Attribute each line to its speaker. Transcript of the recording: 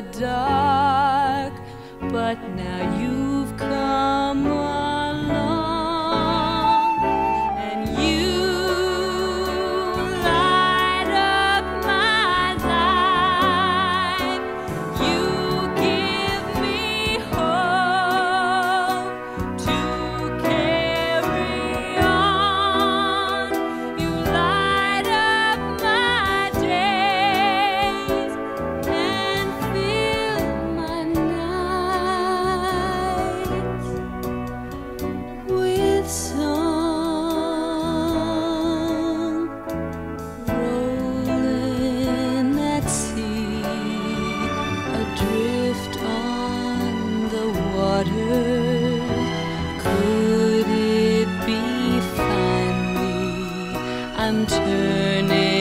Speaker 1: dark, but now you. could it be finally I'm turning